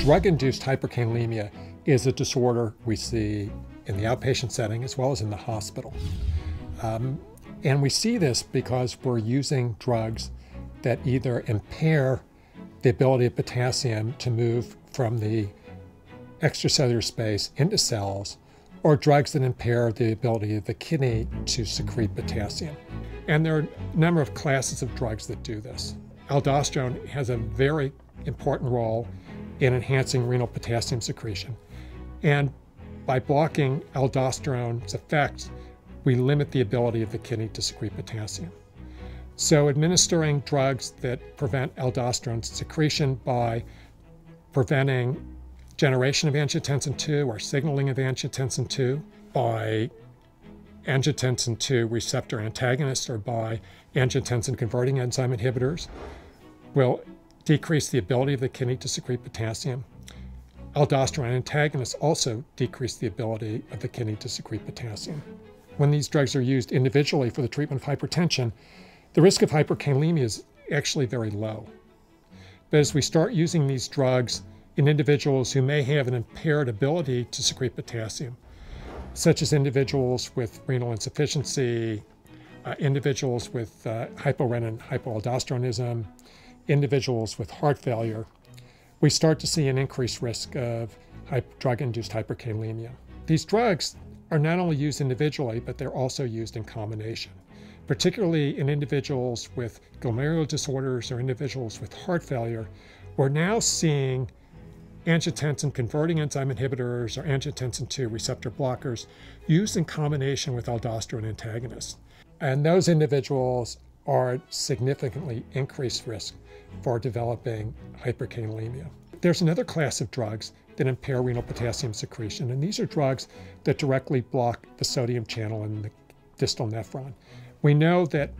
Drug-induced hyperkalemia is a disorder we see in the outpatient setting as well as in the hospital. Um, and we see this because we're using drugs that either impair the ability of potassium to move from the extracellular space into cells, or drugs that impair the ability of the kidney to secrete potassium. And there are a number of classes of drugs that do this. Aldosterone has a very important role in enhancing renal potassium secretion. And by blocking aldosterone's effects, we limit the ability of the kidney to secrete potassium. So, administering drugs that prevent aldosterone secretion by preventing generation of angiotensin II or signaling of angiotensin II by angiotensin II receptor antagonists or by angiotensin converting enzyme inhibitors will decrease the ability of the kidney to secrete potassium. Aldosterone antagonists also decrease the ability of the kidney to secrete potassium. When these drugs are used individually for the treatment of hypertension, the risk of hyperkalemia is actually very low. But as we start using these drugs in individuals who may have an impaired ability to secrete potassium, such as individuals with renal insufficiency, uh, individuals with uh, hyporenin hypoaldosteronism, individuals with heart failure, we start to see an increased risk of drug induced hyperkalemia. These drugs are not only used individually, but they're also used in combination, particularly in individuals with glomerular disorders or individuals with heart failure. We're now seeing angiotensin converting enzyme inhibitors or angiotensin 2 receptor blockers used in combination with aldosterone antagonists. And those individuals are at significantly increased risk for developing hyperkalemia. There's another class of drugs that impair renal potassium secretion, and these are drugs that directly block the sodium channel in the distal nephron. We know that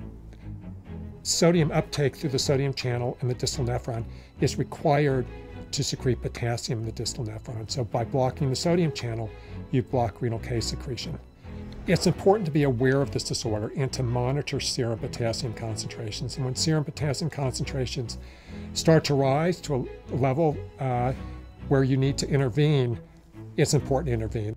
sodium uptake through the sodium channel in the distal nephron is required to secrete potassium in the distal nephron. So by blocking the sodium channel, you block renal K secretion. It's important to be aware of this disorder and to monitor serum potassium concentrations. And when serum potassium concentrations start to rise to a level uh, where you need to intervene, it's important to intervene.